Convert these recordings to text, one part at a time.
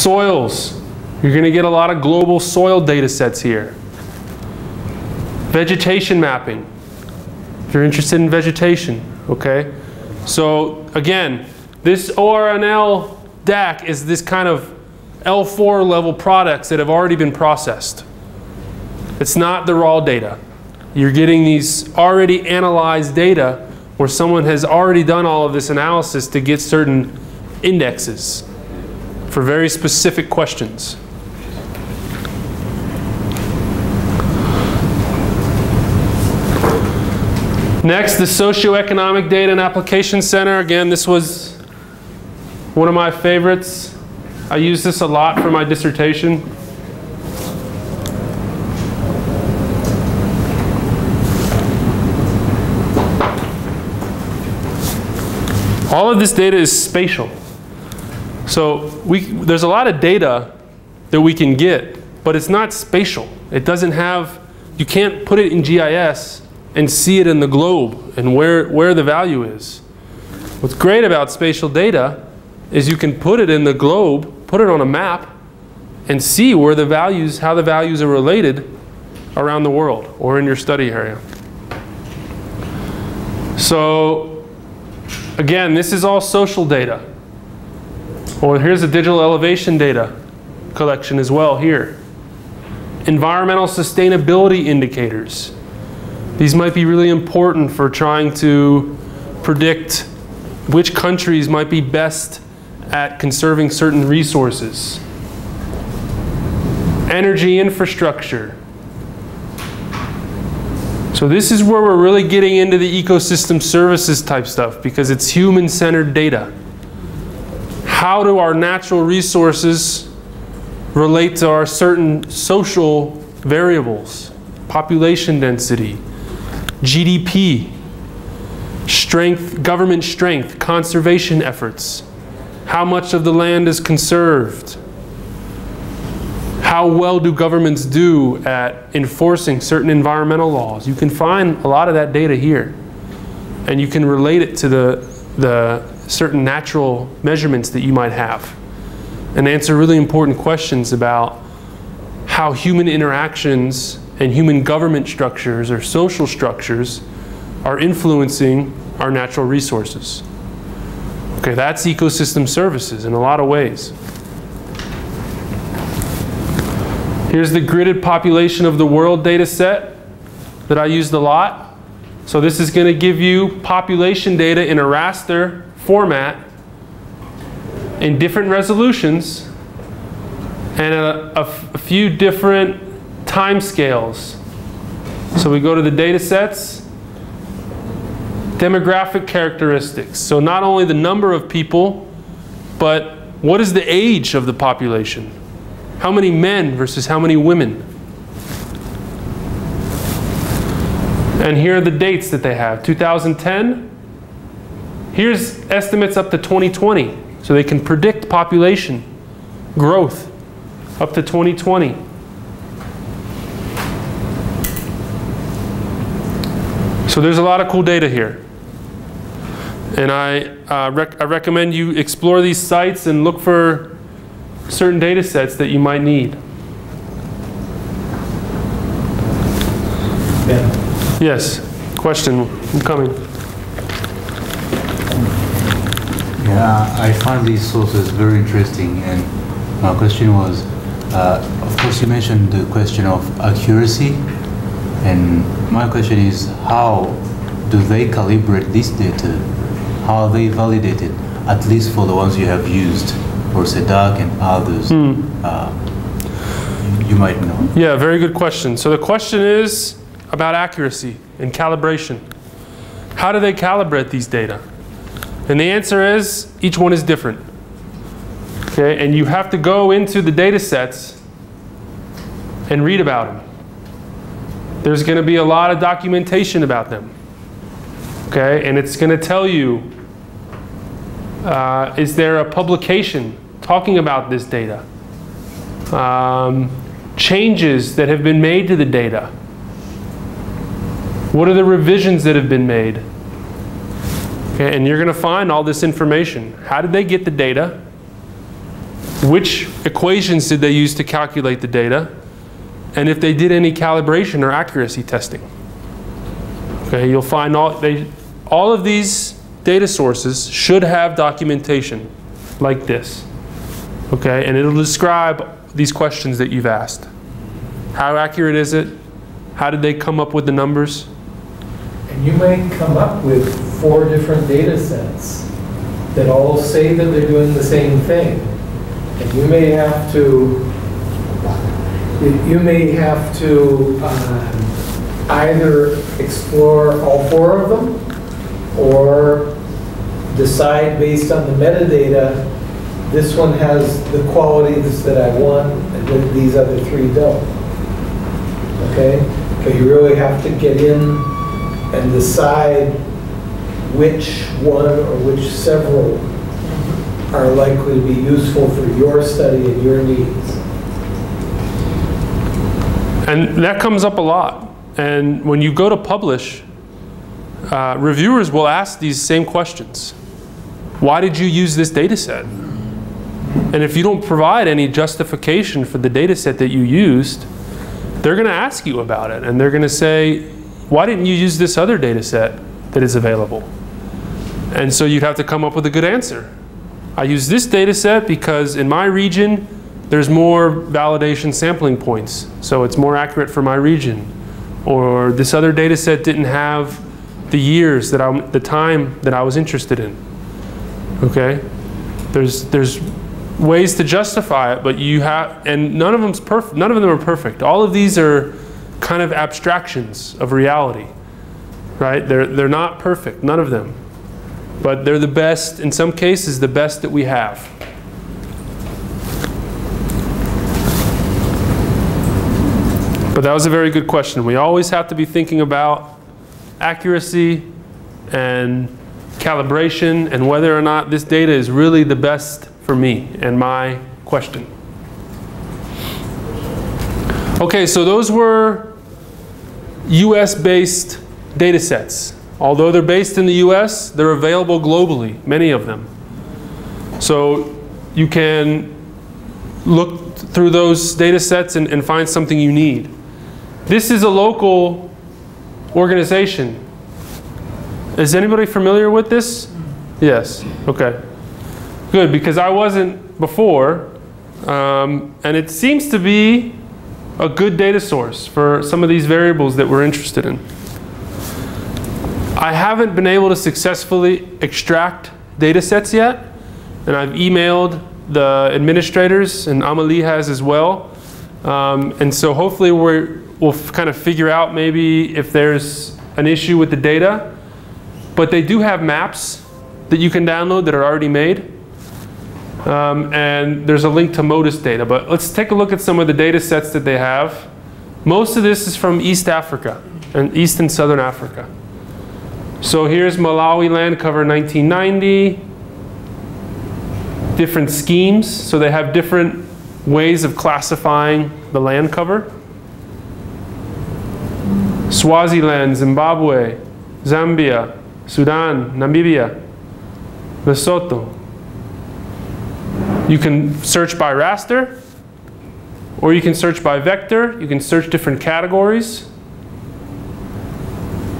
Soils. You're going to get a lot of global soil data sets here. Vegetation mapping. If you're interested in vegetation, okay? So again, this ORNL DAAC is this kind of L4 level products that have already been processed. It's not the raw data. You're getting these already analyzed data where someone has already done all of this analysis to get certain indexes for very specific questions. Next, the Socioeconomic Data and Application Center. Again, this was one of my favorites. I use this a lot for my dissertation. All of this data is spatial. So we, there's a lot of data that we can get, but it's not spatial. It doesn't have, you can't put it in GIS and see it in the globe and where, where the value is. What's great about spatial data is you can put it in the globe, put it on a map, and see where the values, how the values are related around the world or in your study area. So again, this is all social data. Or here's the digital elevation data collection as well here. Environmental sustainability indicators. These might be really important for trying to predict which countries might be best at conserving certain resources. Energy infrastructure. So this is where we're really getting into the ecosystem services type stuff because it's human-centered data. How do our natural resources relate to our certain social variables? Population density, GDP, strength, government strength, conservation efforts, how much of the land is conserved, how well do governments do at enforcing certain environmental laws. You can find a lot of that data here. And you can relate it to the, the certain natural measurements that you might have and answer really important questions about how human interactions and human government structures or social structures are influencing our natural resources. Okay, that's ecosystem services in a lot of ways. Here's the gridded population of the world data set that I used a lot. So this is going to give you population data in a raster format in different resolutions and a, a, few different time scales. So we go to the data sets, demographic characteristics. So not only the number of people, but what is the age of the population? How many men versus how many women? And here are the dates that they have. 2010. Here's estimates up to 2020. So they can predict population growth up to 2020. So there's a lot of cool data here. And I, uh, rec I recommend you explore these sites and look for certain data sets that you might need. Ben. Yes, question, I'm coming. Yeah, I find these sources very interesting and my question was, uh, of course you mentioned the question of accuracy and my question is how do they calibrate this data? How are they validated, at least for the ones you have used, for SEDAC and others? Uh, you, you might know. Yeah, very good question. So the question is about accuracy and calibration. How do they calibrate these data? And the answer is each one is different. Okay, and you have to go into the data sets and read about them. There's going to be a lot of documentation about them. Okay, and it's going to tell you uh, is there a publication talking about this data? Um, changes that have been made to the data. What are the revisions that have been made? Okay, and you're going to find all this information. How did they get the data? which equations did they use to calculate the data, and if they did any calibration or accuracy testing. Okay, you'll find all, they, all of these data sources should have documentation like this. Okay, and it'll describe these questions that you've asked. How accurate is it? How did they come up with the numbers? And you may come up with four different data sets that all say that they're doing the same thing. And you may have to, you may have to um, either explore all four of them or decide based on the metadata, this one has the qualities that I want and these other three don't. Okay? But you really have to get in and decide which one or which several are likely to be useful for your study and your needs. And that comes up a lot. And when you go to publish, uh, reviewers will ask these same questions. Why did you use this data set? And if you don't provide any justification for the data set that you used, they're going to ask you about it. And they're going to say, why didn't you use this other data set that is available? And so you'd have to come up with a good answer. I use this data set because in my region, there's more validation sampling points. So it's more accurate for my region. Or this other data set didn't have the years that I, the time that I was interested in. Okay? There's, there's ways to justify it, but you have, and none of them's perfect. None of them are perfect. All of these are kind of abstractions of reality, right? They're, they're not perfect, none of them. But they're the best, in some cases, the best that we have. But that was a very good question. We always have to be thinking about accuracy and calibration and whether or not this data is really the best for me and my question. Okay, so those were US based data sets. Although they're based in the US, they're available globally, many of them. So you can look through those data sets and, and find something you need. This is a local organization. Is anybody familiar with this? Yes, okay. Good, because I wasn't before, um, and it seems to be a good data source for some of these variables that we're interested in. I haven't been able to successfully extract data sets yet, and I've emailed the administrators, and Amelie has as well. Um, and so hopefully we will kind of figure out maybe if there's an issue with the data. But they do have maps that you can download that are already made. Um, and there's a link to MODIS data. But let's take a look at some of the data sets that they have. Most of this is from East Africa and East and Southern Africa. So here's Malawi land cover 1990. Different schemes. So they have different ways of classifying the land cover. Swaziland, Zimbabwe, Zambia, Sudan, Namibia, Lesotho, you can search by raster, or you can search by vector. You can search different categories.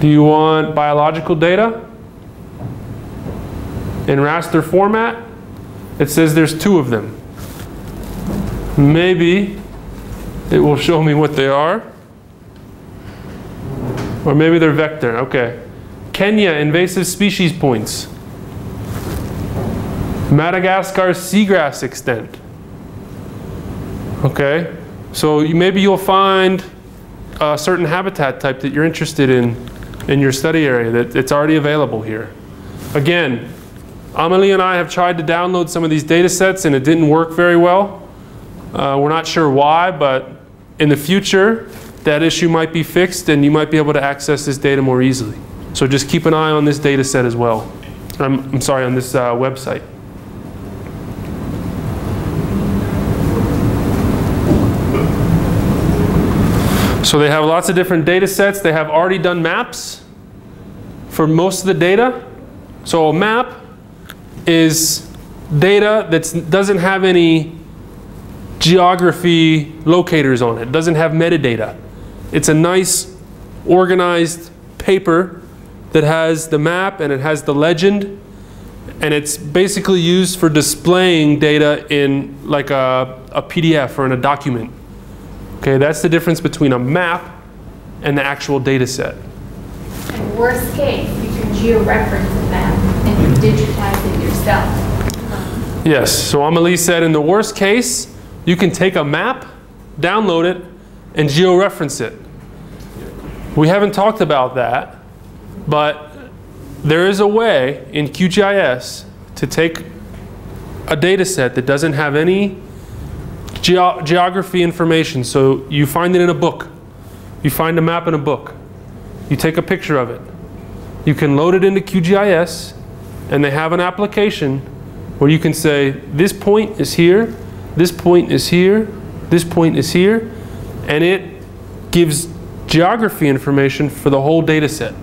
Do you want biological data? In raster format, it says there's two of them. Maybe it will show me what they are. Or maybe they're vector, okay. Kenya invasive species points. Madagascar seagrass extent. Okay, so you, maybe you'll find a certain habitat type that you're interested in in your study area that it's already available here. Again, Amelie and I have tried to download some of these data sets and it didn't work very well. Uh, we're not sure why, but in the future, that issue might be fixed and you might be able to access this data more easily. So just keep an eye on this data set as well. I'm, I'm sorry, on this uh, website. So they have lots of different data sets. They have already done maps for most of the data. So a map is data that doesn't have any geography locators on it. Doesn't have metadata. It's a nice organized paper that has the map and it has the legend and it's basically used for displaying data in like a, a PDF or in a document. Okay, that's the difference between a map and the actual data set. And worst case, you can georeference the map and you digitize it yourself. Yes, so Amelie said in the worst case, you can take a map, download it, and georeference it. We haven't talked about that, but there is a way in QGIS to take a data set that doesn't have any geo geography information. So you find it in a book. You find a map in a book. You take a picture of it. You can load it into QGIS, and they have an application where you can say, this point is here, this point is here, this point is here, and it gives geography information for the whole data set.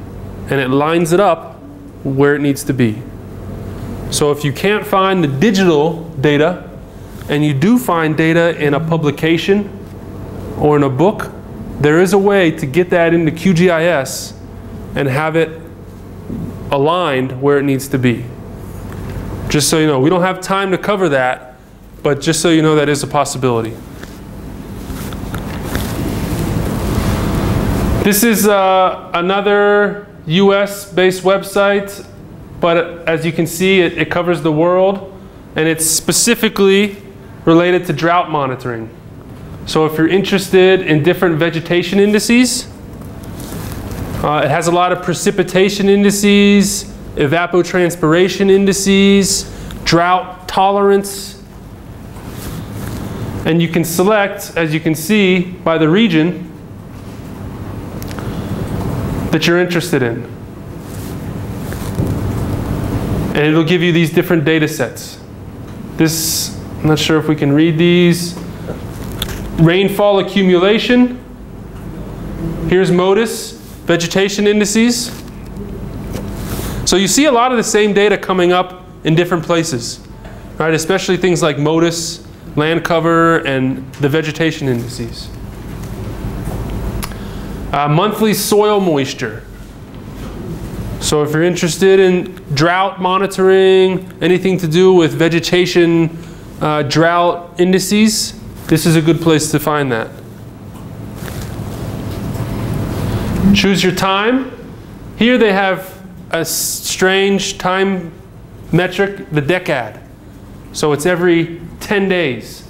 And it lines it up where it needs to be. So if you can't find the digital data, and you do find data in a publication or in a book, there is a way to get that into QGIS and have it aligned where it needs to be. Just so you know, we don't have time to cover that, but just so you know that is a possibility. This is uh, another US-based website, but as you can see, it, it covers the world, and it's specifically related to drought monitoring. So if you're interested in different vegetation indices, uh, it has a lot of precipitation indices, evapotranspiration indices, drought tolerance, and you can select, as you can see, by the region that you're interested in. And it'll give you these different data sets. This, I'm not sure if we can read these. Rainfall accumulation. Here's MODIS, vegetation indices. So you see a lot of the same data coming up in different places, right? Especially things like MODIS, land cover, and the vegetation indices. Uh, monthly soil moisture. So if you're interested in drought monitoring, anything to do with vegetation uh, drought indices, this is a good place to find that. Choose your time. Here they have a strange time metric, the decad. So it's every 10 days.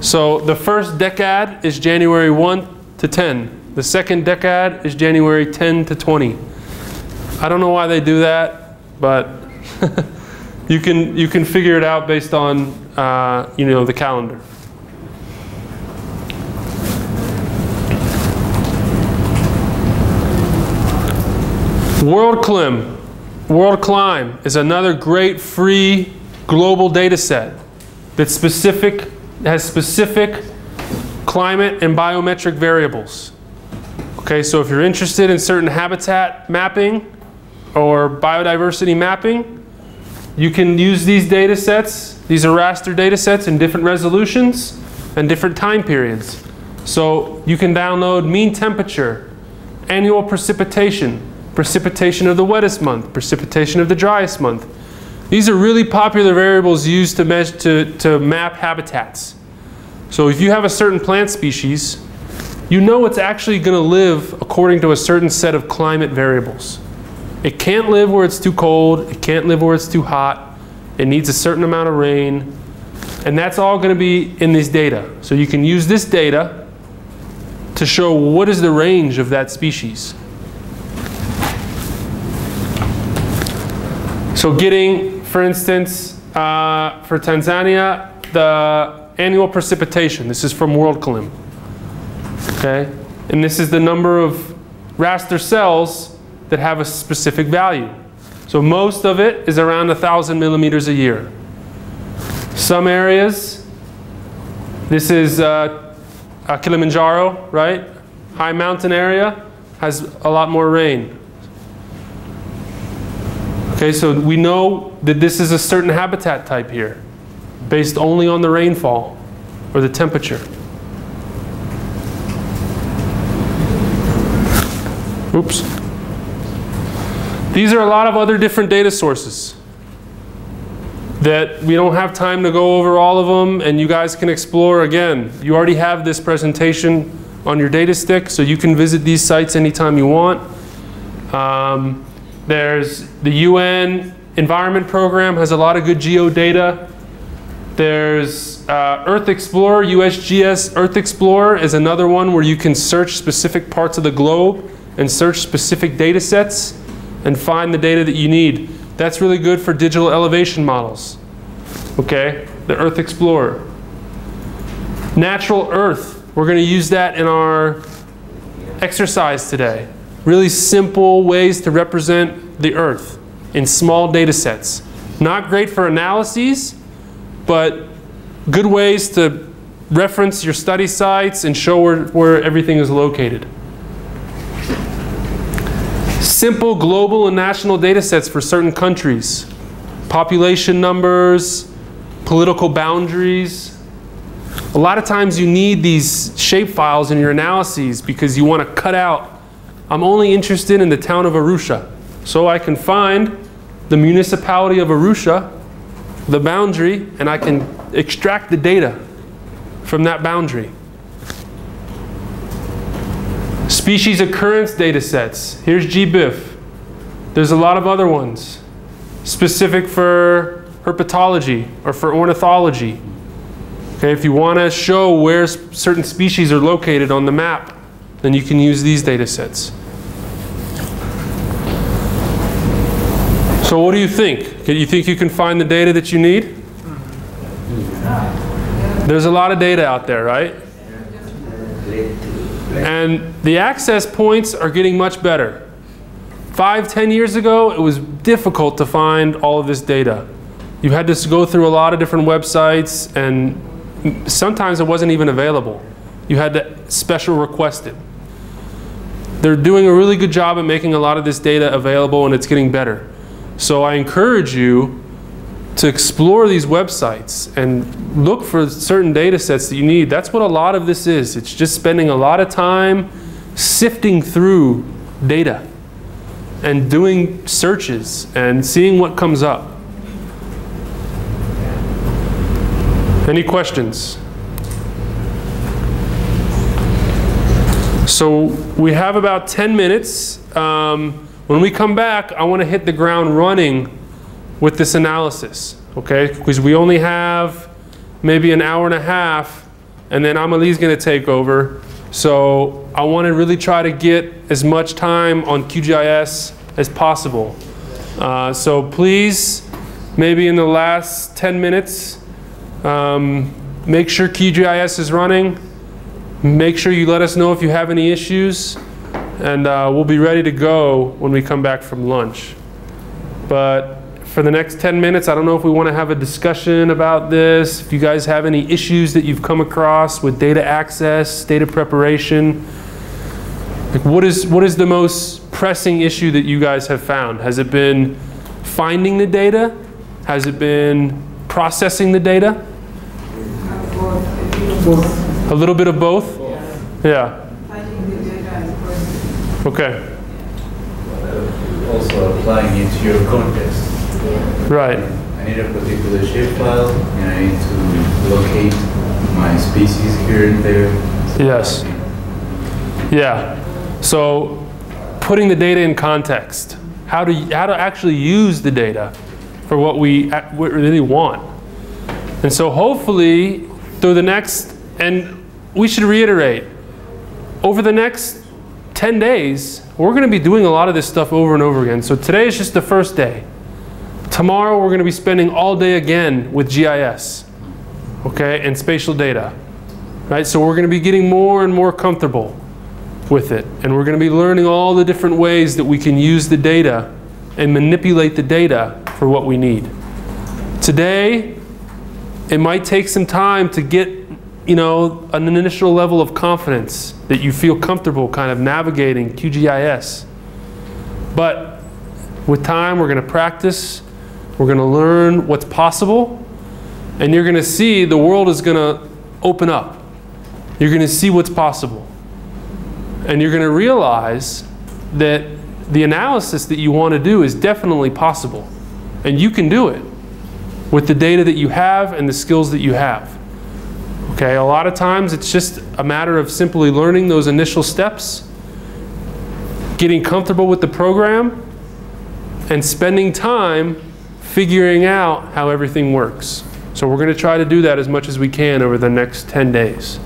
So the first decad is January 1 to 10. The second decad is January 10 to 20. I don't know why they do that, but you can you can figure it out based on uh, you know the calendar. WorldClim, WorldClim is another great free global data set that specific has specific climate and biometric variables. Okay, so if you're interested in certain habitat mapping or biodiversity mapping, you can use these data sets. These are raster data sets in different resolutions and different time periods. So you can download mean temperature, annual precipitation, precipitation of the wettest month, precipitation of the driest month. These are really popular variables used to, measure, to, to map habitats. So if you have a certain plant species, you know it's actually going to live according to a certain set of climate variables. It can't live where it's too cold, it can't live where it's too hot, it needs a certain amount of rain, and that's all going to be in this data. So you can use this data to show what is the range of that species. So getting, for instance, uh, for Tanzania, the annual precipitation, this is from WorldClim okay? And this is the number of raster cells that have a specific value. So most of it is around 1,000 millimeters a year. Some areas, this is uh, uh, Kilimanjaro, right? High mountain area has a lot more rain. Okay, so we know that this is a certain habitat type here, based only on the rainfall. or the temperature. Oops. These are a lot of other different data sources that we don't have time to go over all of them and you guys can explore again. You already have this presentation on your data stick so you can visit these sites anytime you want. Um, there's the UN Environment Program has a lot of good geo data. There's uh, Earth Explorer, USGS Earth Explorer is another one where you can search specific parts of the globe and search specific data sets and find the data that you need. That's really good for digital elevation models. Okay, the Earth Explorer. Natural Earth, we're going to use that in our exercise today. Really simple ways to represent the Earth in small data sets. Not great for analyses, but good ways to reference your study sites and show where, where everything is located simple global and national data sets for certain countries. Population numbers, political boundaries. A lot of times you need these shapefiles in your analyses because you want to cut out, I'm only interested in the town of Arusha. So I can find the municipality of Arusha, the boundary, and I can extract the data from that boundary. Species occurrence data sets. Here's GBIF. There's a lot of other ones specific for herpetology or for ornithology. Okay, if you want to show where certain species are located on the map, then you can use these data sets. So what do you think? Do you think you can find the data that you need? There's a lot of data out there, right? And the access points are getting much better. Five, ten years ago, it was difficult to find all of this data. You had to go through a lot of different websites, and sometimes it wasn't even available. You had to special request it. They're doing a really good job of making a lot of this data available, and it's getting better. So I encourage you to explore these websites and look for certain data sets that you need. That's what a lot of this is. It's just spending a lot of time sifting through data and doing searches and seeing what comes up. Any questions? So we have about 10 minutes. Um, when we come back, I want to hit the ground running with this analysis, okay? Because we only have maybe an hour and a half, and then Amelie's going to take over. So I want to really try to get as much time on QGIS as possible. Uh, so please, maybe in the last 10 minutes, um, make sure QGIS is running. Make sure you let us know if you have any issues, and uh, we'll be ready to go when we come back from lunch. But for the next 10 minutes. I don't know if we want to have a discussion about this. If you guys have any issues that you've come across with data access, data preparation, like what is, what is the most pressing issue that you guys have found? Has it been finding the data? Has it been processing the data? A little bit of both? Yeah. Okay. Also applying it to your context. Right. I need a particular shape file, and I need to locate my species here and there. Yes. Yeah. So putting the data in context, how to, how to actually use the data for what we, what we really want. And so hopefully through the next, and we should reiterate, over the next 10 days, we're going to be doing a lot of this stuff over and over again. So today is just the first day. Tomorrow we're going to be spending all day again with GIS, okay, and spatial data. Right? So we're going to be getting more and more comfortable with it. And we're going to be learning all the different ways that we can use the data and manipulate the data for what we need. Today, it might take some time to get you know, an initial level of confidence that you feel comfortable kind of navigating QGIS. But with time, we're going to practice we're going to learn what's possible. And you're going to see the world is going to open up. You're going to see what's possible. And you're going to realize that the analysis that you want to do is definitely possible. And you can do it with the data that you have and the skills that you have. Okay, a lot of times it's just a matter of simply learning those initial steps, getting comfortable with the program, and spending time figuring out how everything works. So we're going to try to do that as much as we can over the next 10 days.